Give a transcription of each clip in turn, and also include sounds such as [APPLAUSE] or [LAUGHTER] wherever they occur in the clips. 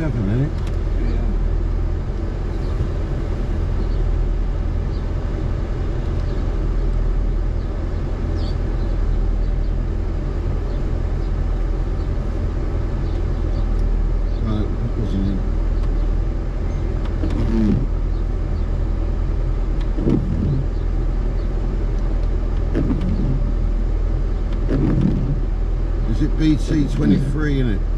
47, is it? BT23 in it.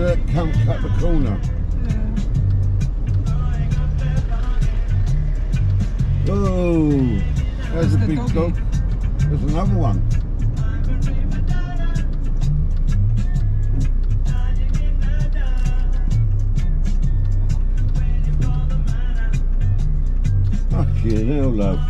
that come cut the corner. Yeah. Oh, there's, there's a big doggy. dog. There's another one. Fucking hell, love.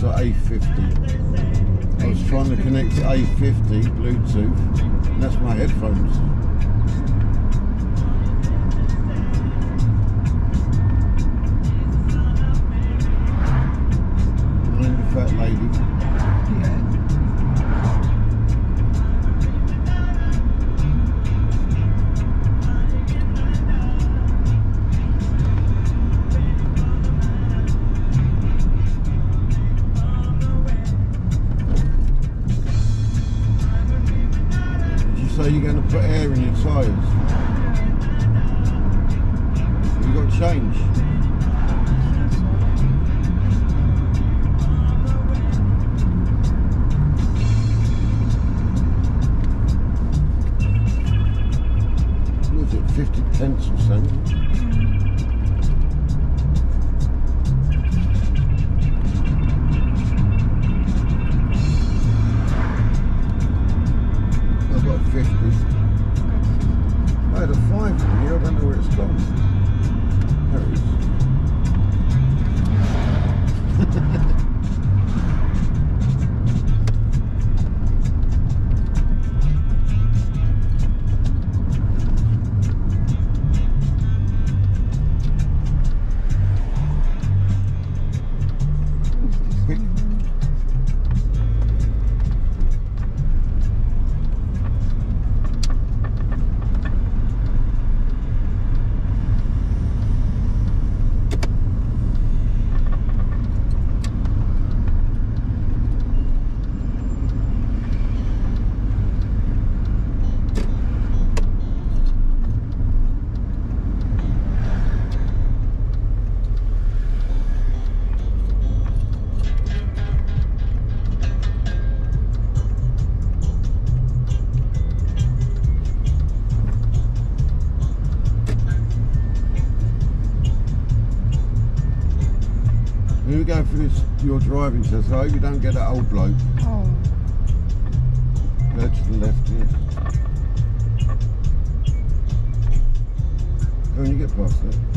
to A50. I was trying to connect to A50 Bluetooth, and that's my headphones. This, your driving test, I hope you don't get that old bloke. Oh, Go to the left here. Go when you get past it.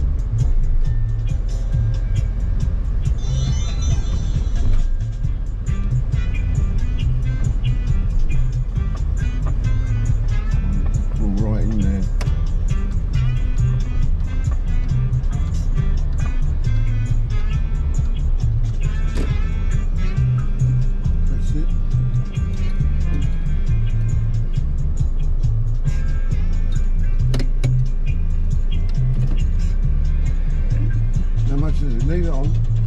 How much is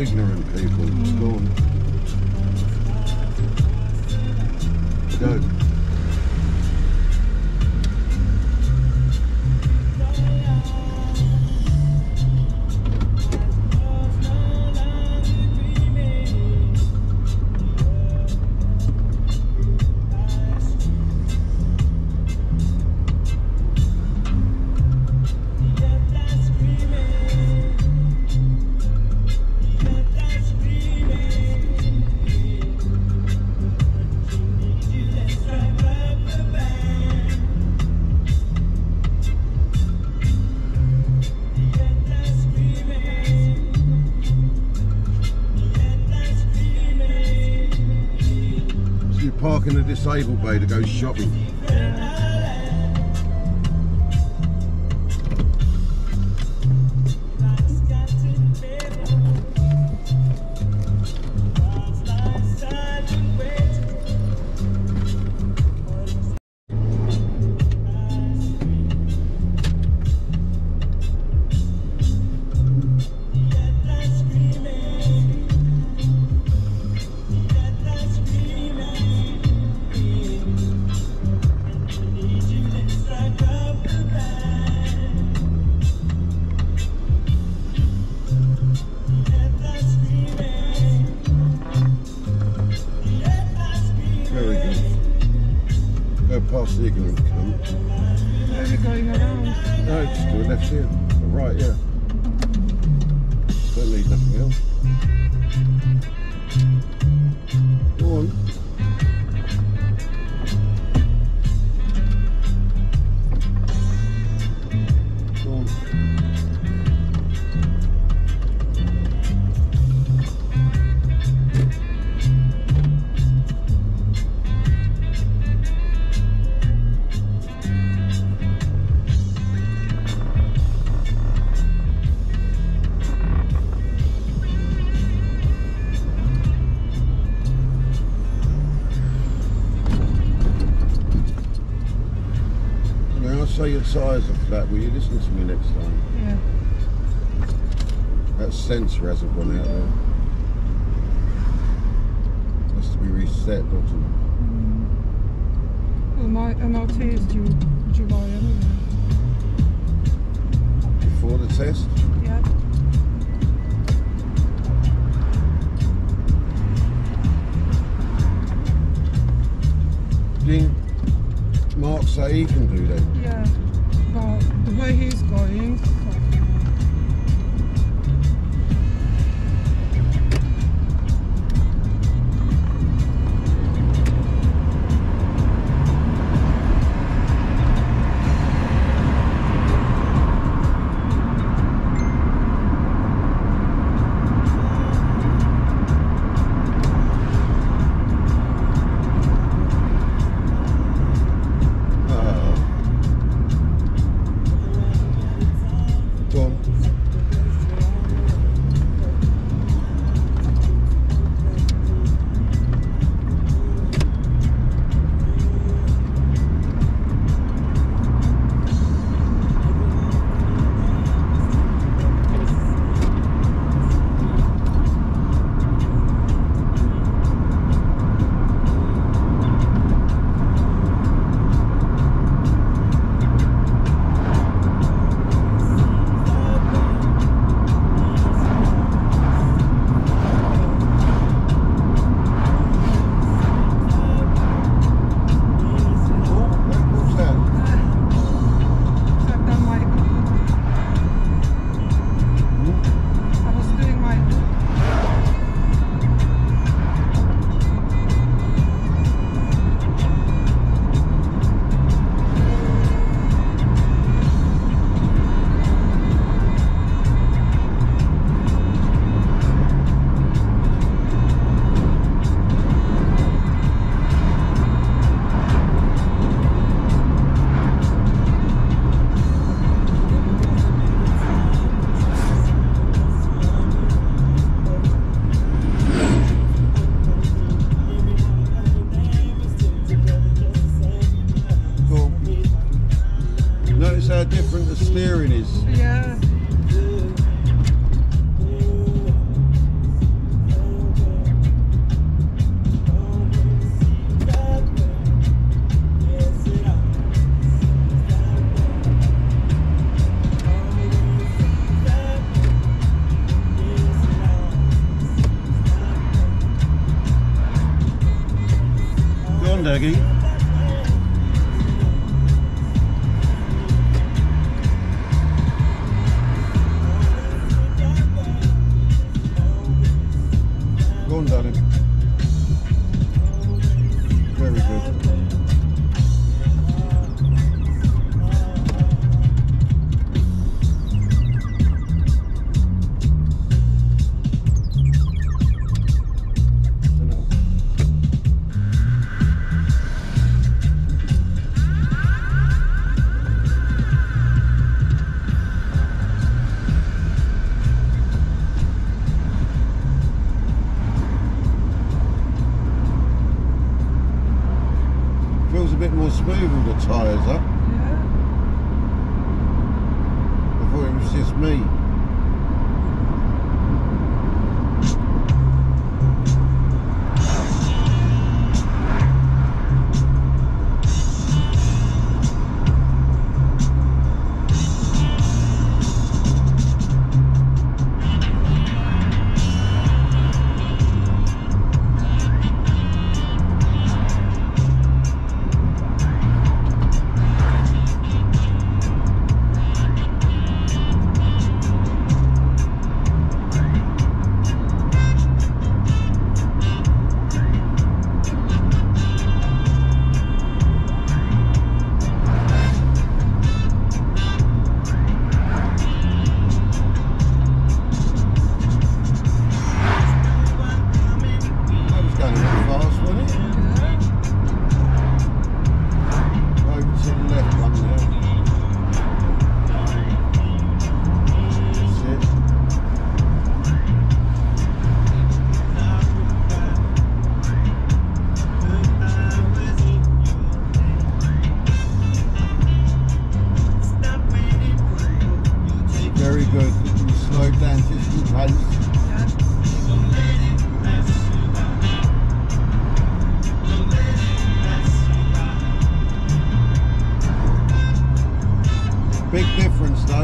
ignorant people. Bay to go shopping. Now I say your tyres are flat, will you listen to me next time? Yeah. That sensor hasn't gone out there. Has to be reset, doesn't Well, my MOT is due July anyway. Before the test? Yeah. Didn't Mark say he can do that? Yeah. But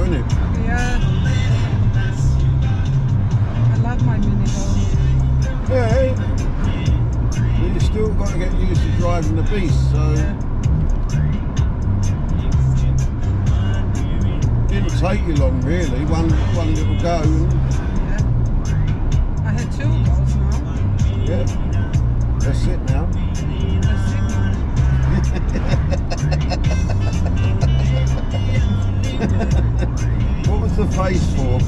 isn't it? Yeah. I love my minivan. Yeah. But you still got to get used to driving the beast, so... Yeah. Didn't take you long, really. One, one little go. Yeah. I had two goals now. Yeah. That's it now. That's it now. [LAUGHS] the face for.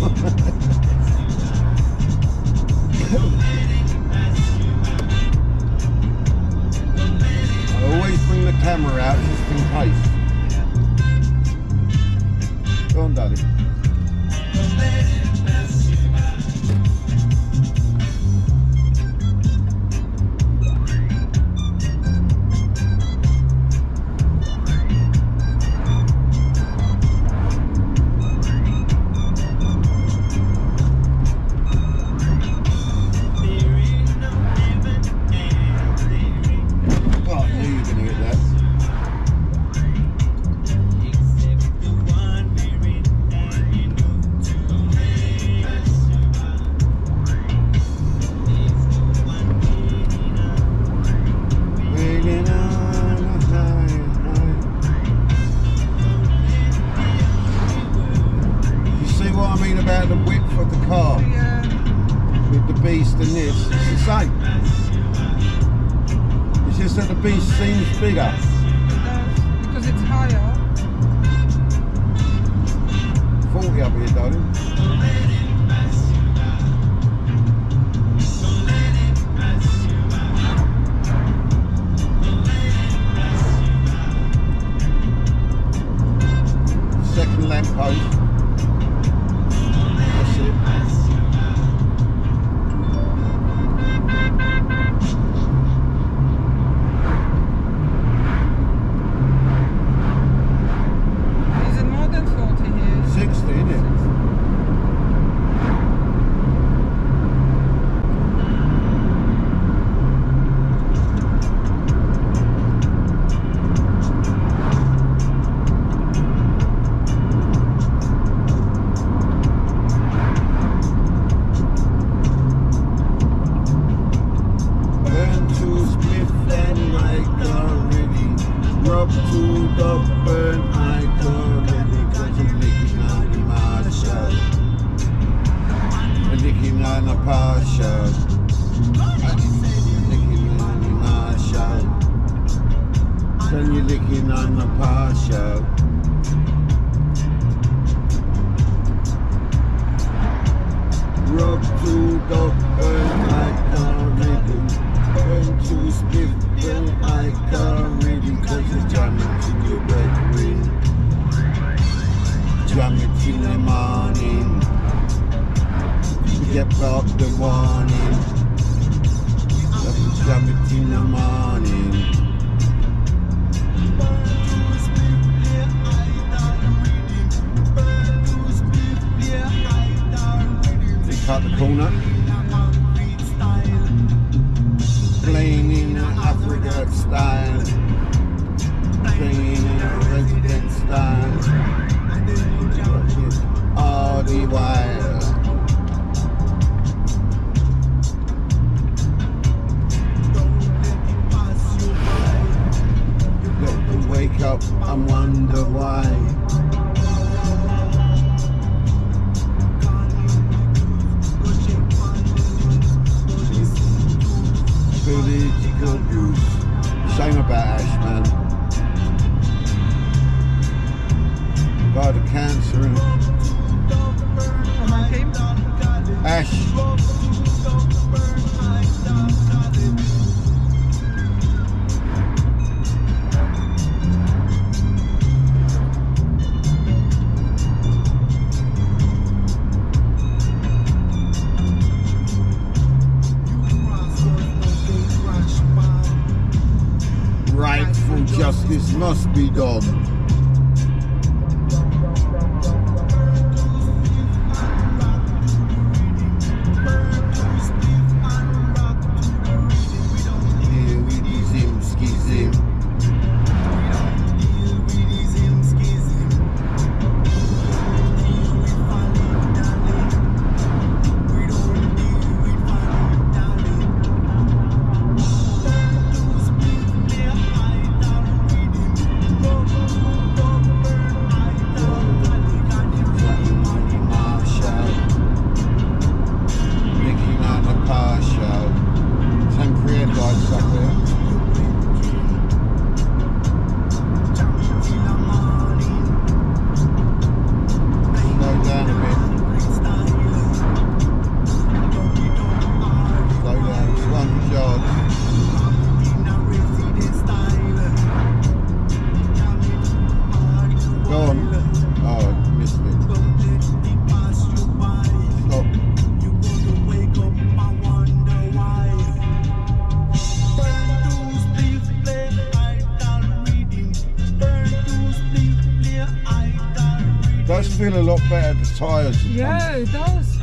I always bring the camera out just in case. Go on, Daddy. lamppost wonder why. feel a lot better, the tyres. Yeah, it does.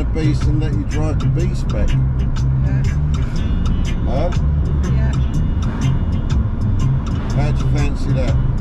your beast and let you drive the beast back. Yeah. Huh? Yeah. How'd you fancy that?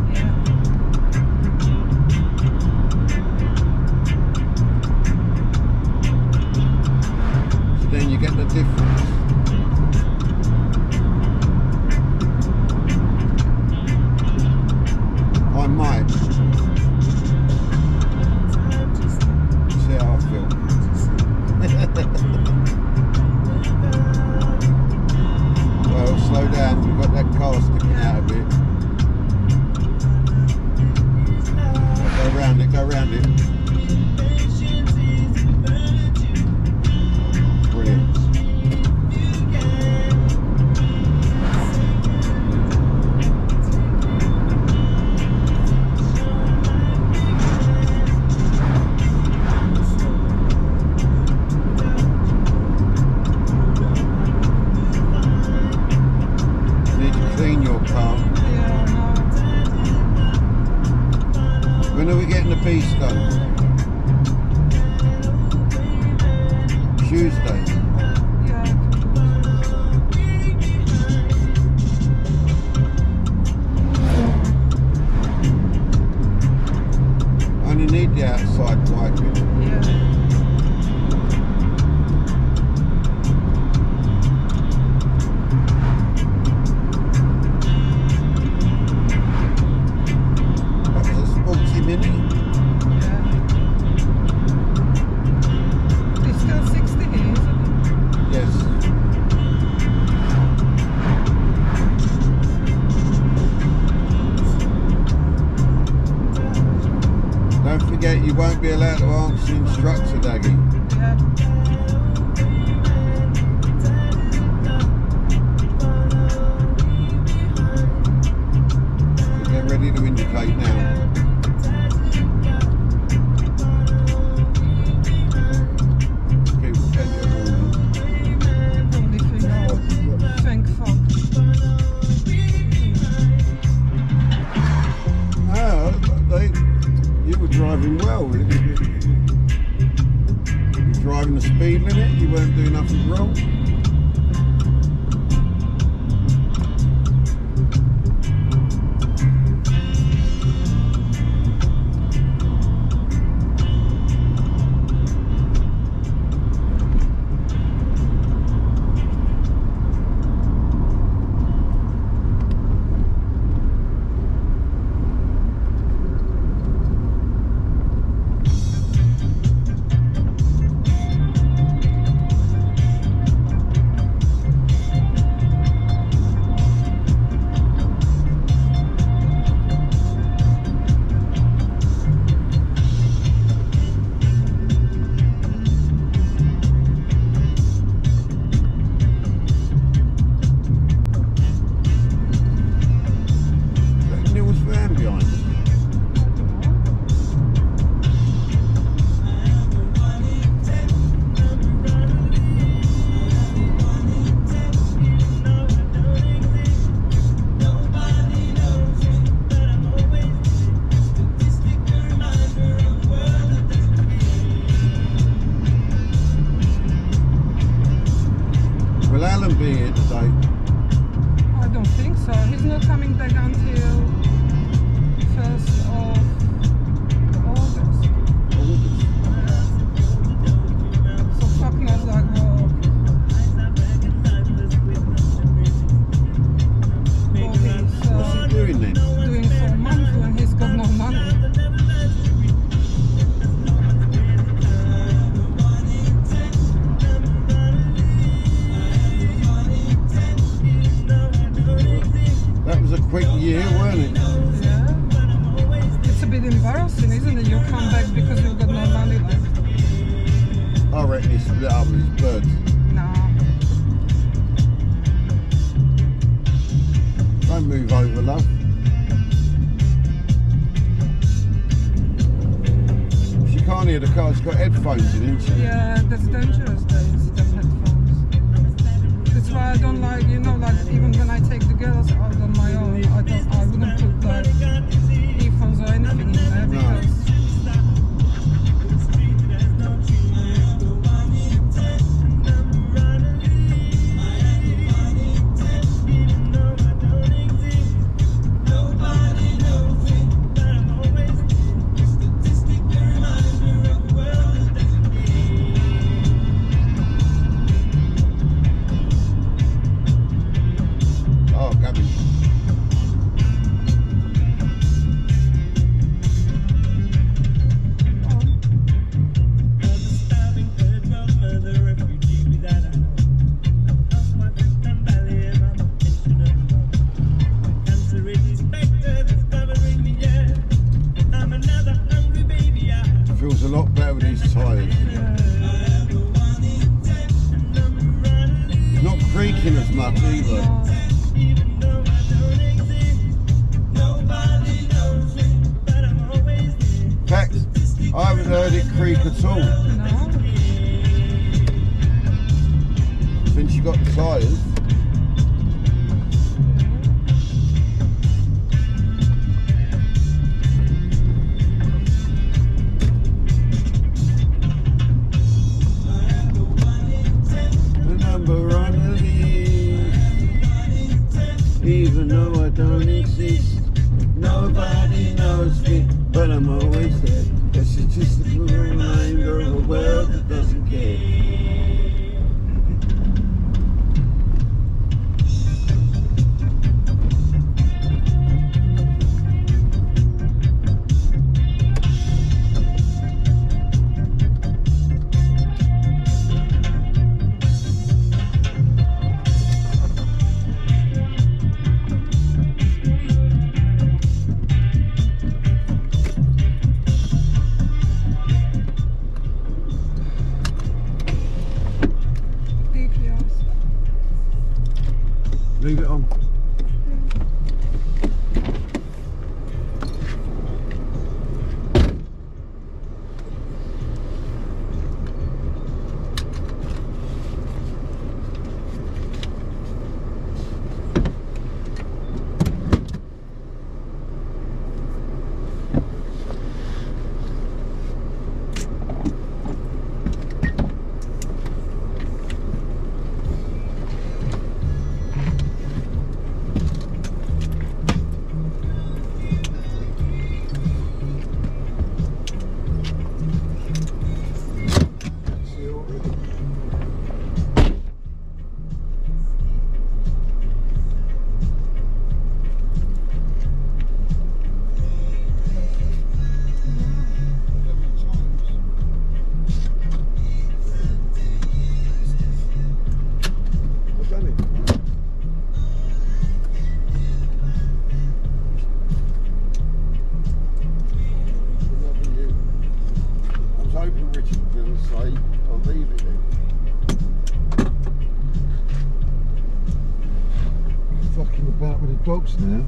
now.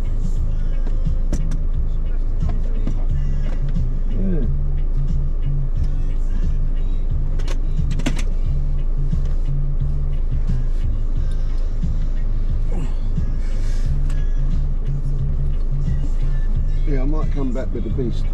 Yeah. Yeah, I might come back with the beast.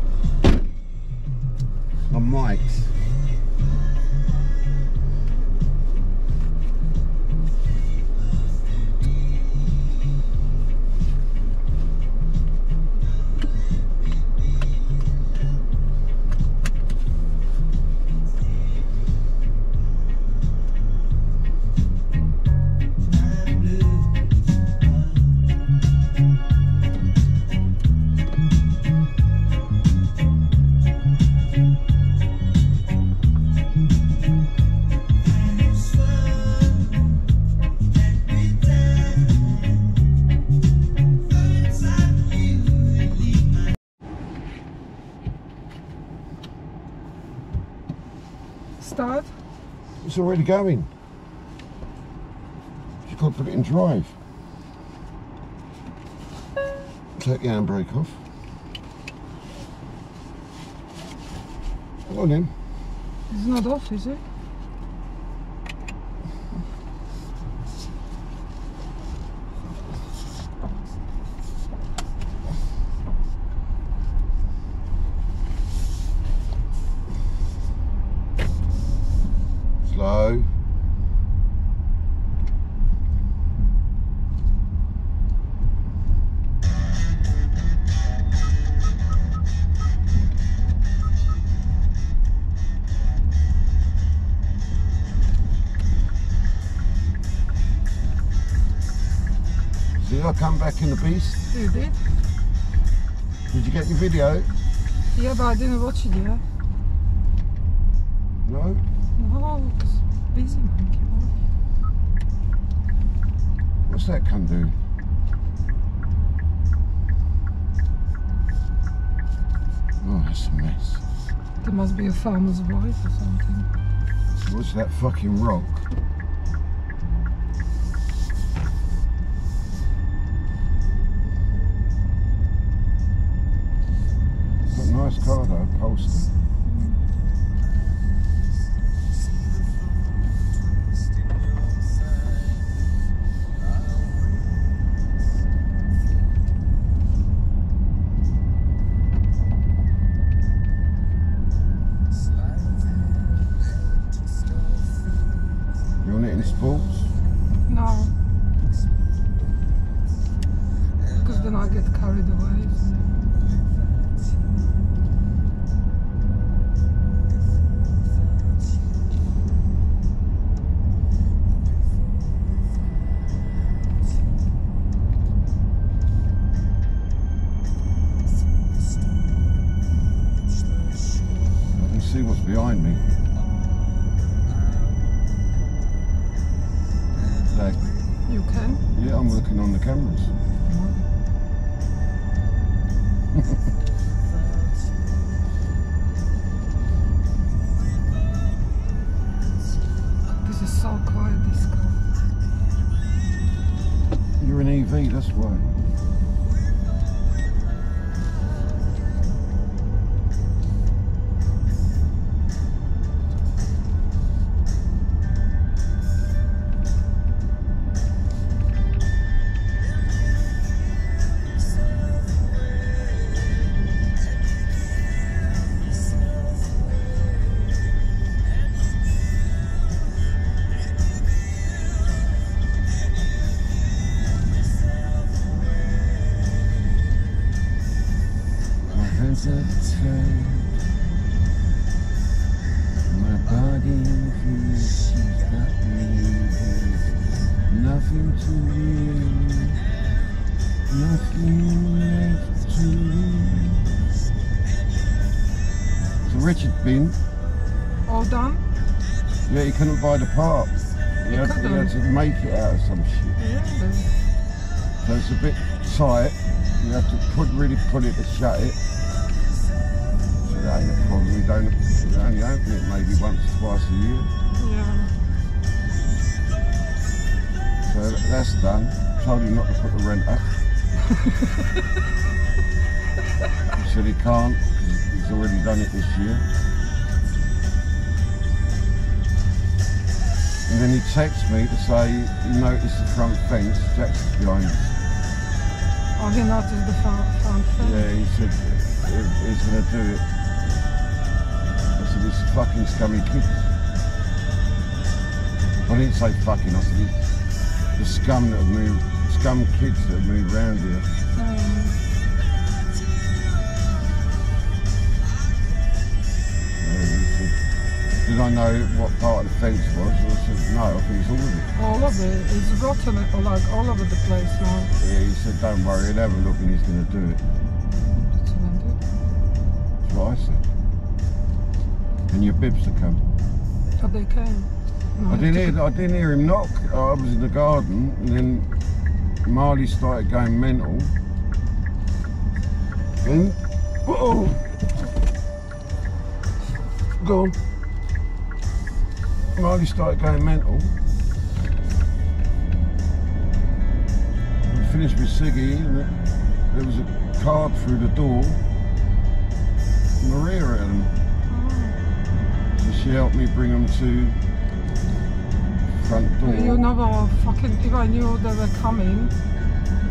It's already going. You got to put it in drive. Take the handbrake off. Go on then. It's not off, is it? Back in the beast. You did? Did you get your video? Yeah, but I didn't watch it yet. No? No, I was busy, monkey. What's that can do? Oh, that's a mess. There must be a farmer's wife or something. What's that fucking rock? Get carried away. Make it out of some shit. Really? So it's a bit tight. You have to put really put it to shut it. So that ain't a problem. We don't we only open it maybe once or twice a year. Yeah. So that's done. Told him not to put the rent up. [LAUGHS] he said he can't he's already done it this year. And then he texts me to say he noticed the front fence, Jack's behind us. Oh, he noticed the front, front fence. Yeah, he said he's going to do it. I said, it's fucking scummy kids. I didn't say fucking, I said it's the scum that have moved, scum kids that have moved round here. Uh, did I know what part of the fence was? I said, no, I think it's all of it. All of it. It's rotten, uh, like all over the place now. Yeah, he said, don't worry, he'll have a look and he's going to do it. That's what I did. That's what I said. And your bibs to come. But they came. No, I didn't hear. I didn't hear him knock. I was in the garden, and then Marley started going mental. And oh, go on. Marley started going mental. We finished with Siggy and there was a card through the door. Maria had them. Oh. So she helped me bring them to front door. You never fucking, if I knew they were coming,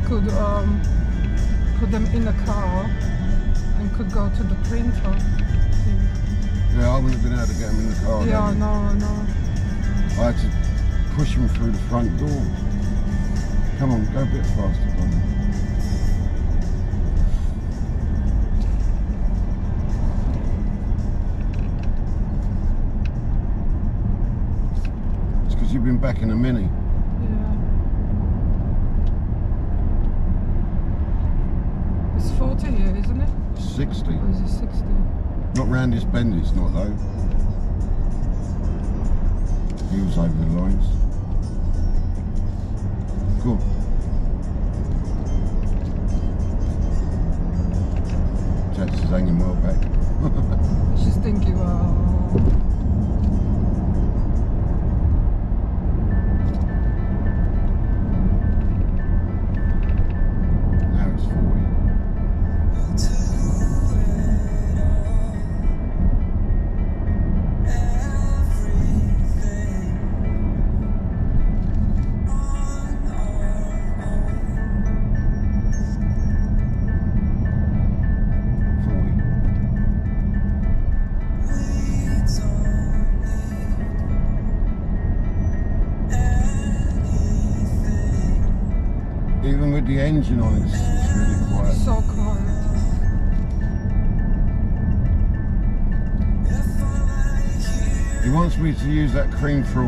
could um, put them in the car and could go to the printer. Yeah, I wouldn't have been able to get them in the car. Yeah, no, no. I had to push him through the front door. Come on, go a bit faster, Bonnie. It's because you've been back in a mini. Yeah. It's 40 here, isn't it? 60. Or is it 60? Not round this bend, it's not though. Was over the lines. Cool. Is hanging well back. [LAUGHS] She's thinking, well, cream for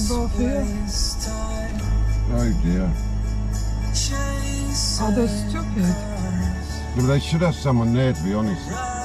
shouldn't they stay both here? Oh dear. Are they stupid? Yeah, but they should have someone there to be honest.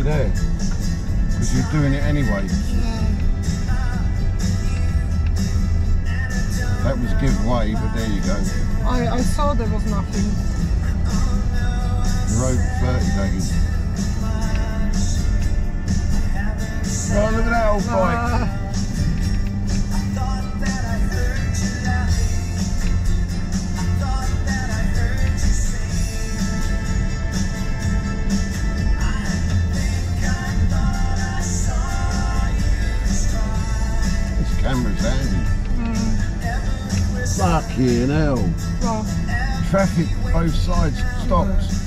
There. Because you're doing it anyway. That was give way, but there you go. I, I saw there was nothing. Road 30 days. Oh, look at that old bike. Ah, Fucking hell. well, Traffic both sides stops.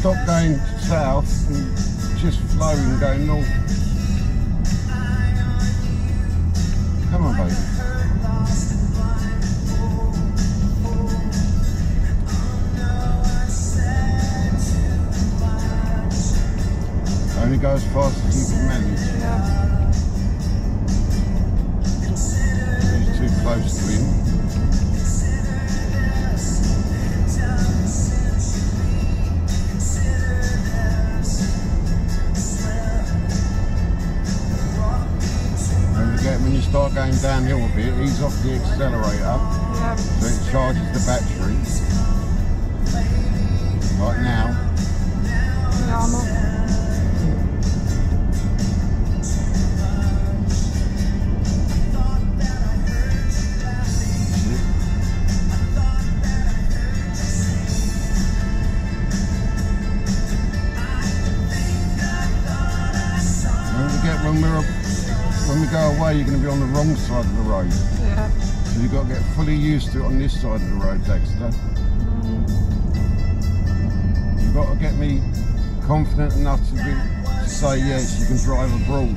Stop going south and just flowing going north. Come on, baby. Only go as fast wrong side of the road. Yeah. So you've got to get fully used to it on this side of the road, Dexter. You've got to get me confident enough to, be, to say yes, you can drive abroad.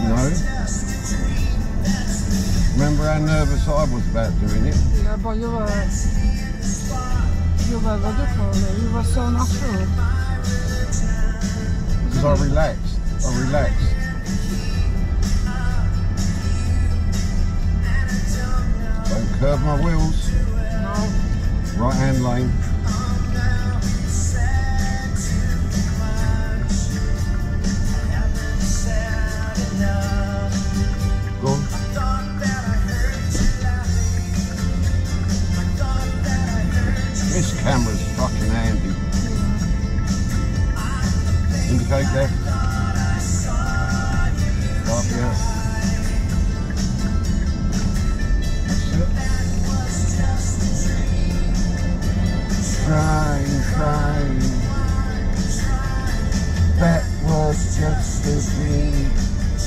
You know? Remember how nervous I was about doing it? Yeah, but you were you were what do you call it? You were so natural. Because I relaxed. I relaxed. Curve my wheels. No. Right hand lane. This camera's fucking handy. Indicate left.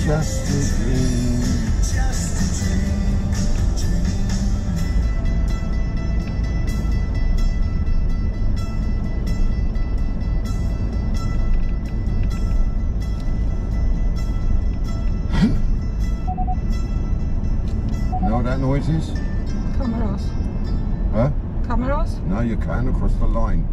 just a dream. Just a dream. you know what that noise is? Cameras. Huh? Cameras? No, you can't across the line.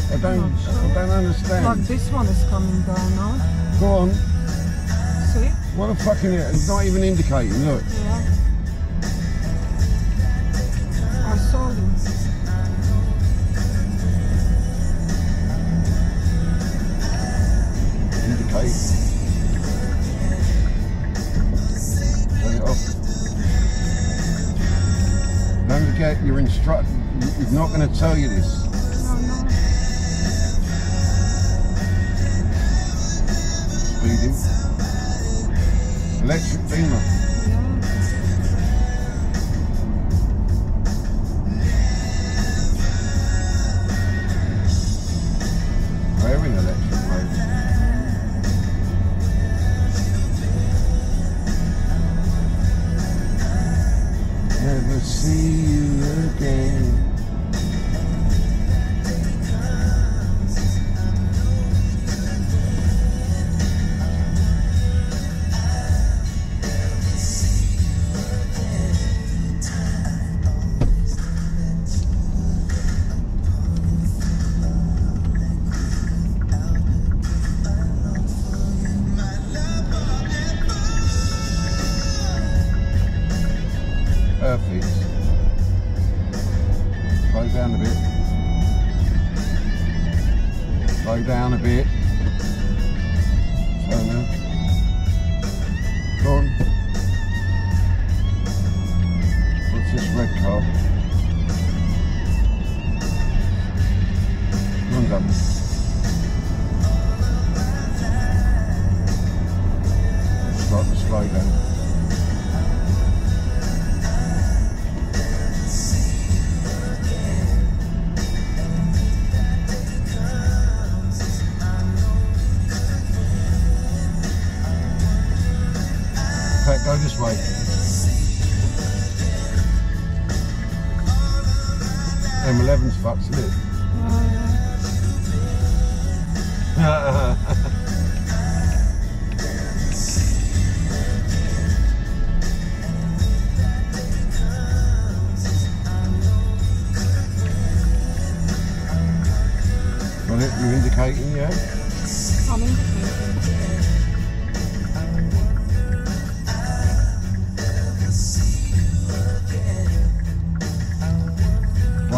I don't. I don't understand. Like this one is coming down now. Go on. See? What a fucking. It's not even indicating, look. Yeah. I saw this. Indicate. Don't forget, you're instructed, he's not going to tell you this.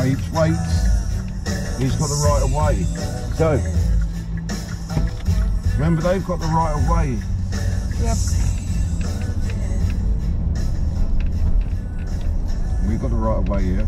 He's weights. He's got the right of way. So, remember they've got the right of way. Yep. We've got the right of way here.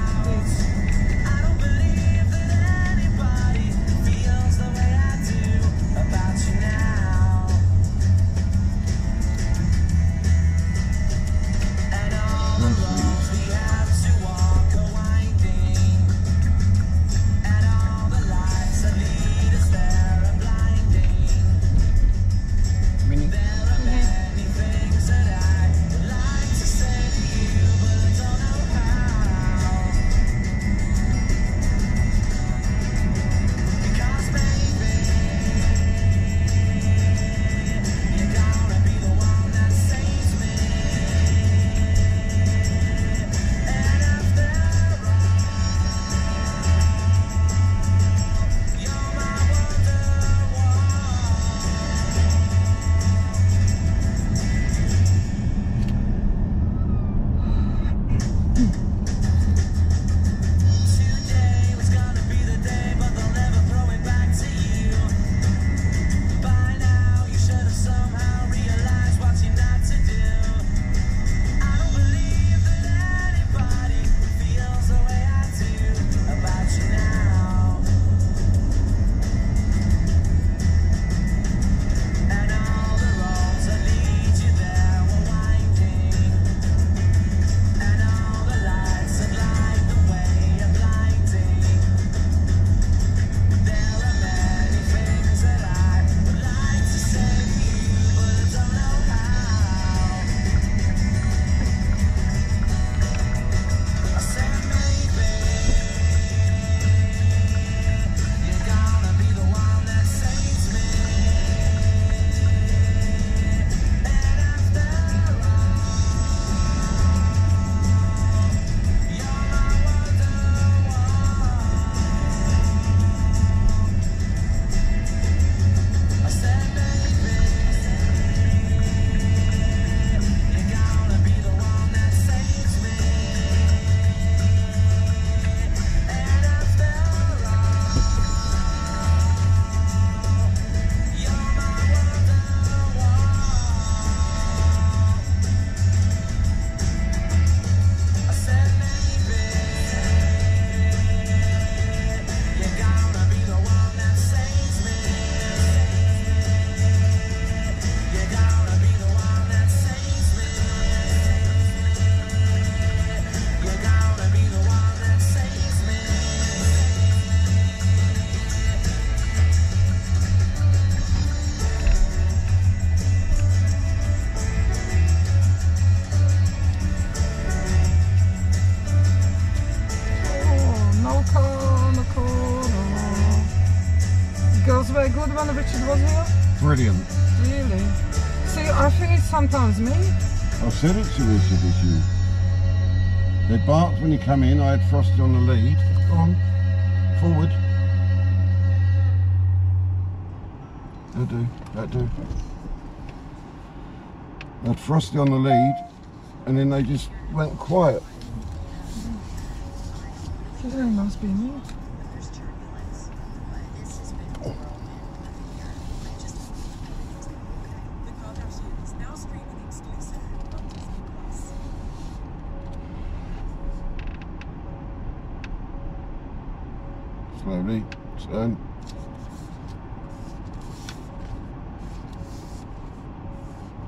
Texas. if I was me. I said it, to Richard was you. They barked when you come in. I had Frosty on the lead. Go on. Forward. That do. That do. I had Frosty on the lead, and then they just went quiet. It's very nice being here. slowly. Turn.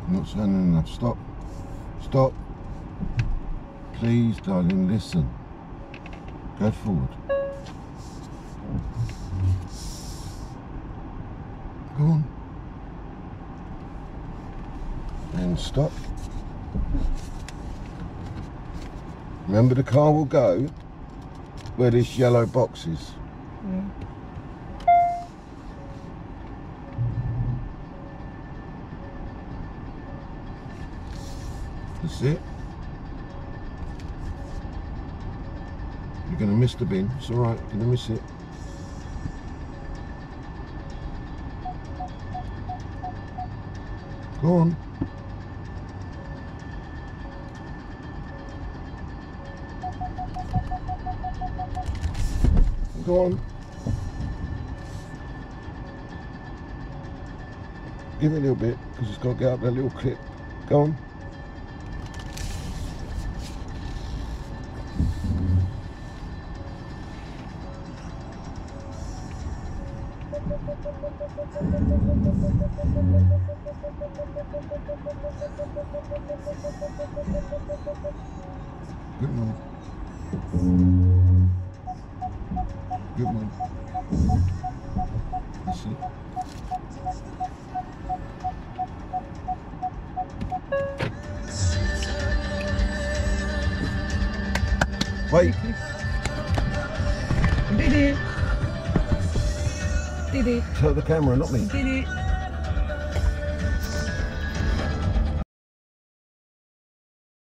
Not turning enough. Stop. Stop. Please, darling, listen. Go forward. Go on. And stop. Remember the car will go where this yellow box is. It. You're gonna miss the bin. It's alright, you're gonna miss it. Go on. Go on. Give it a little bit, because it's got to get up that little clip. Go on. Camera, not me.